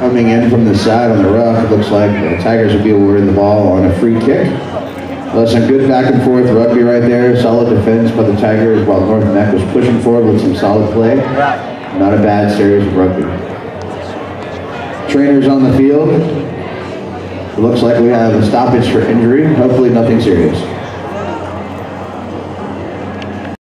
coming in from the side on the rough. It looks like the Tigers will be awarded the ball on a free kick. Uh, some good back and forth rugby right there. Solid defense by the Tigers while North Meck was pushing forward with some solid play. Not a bad series of rugby. Trainers on the field. Looks like we have a stoppage for injury. Hopefully nothing serious.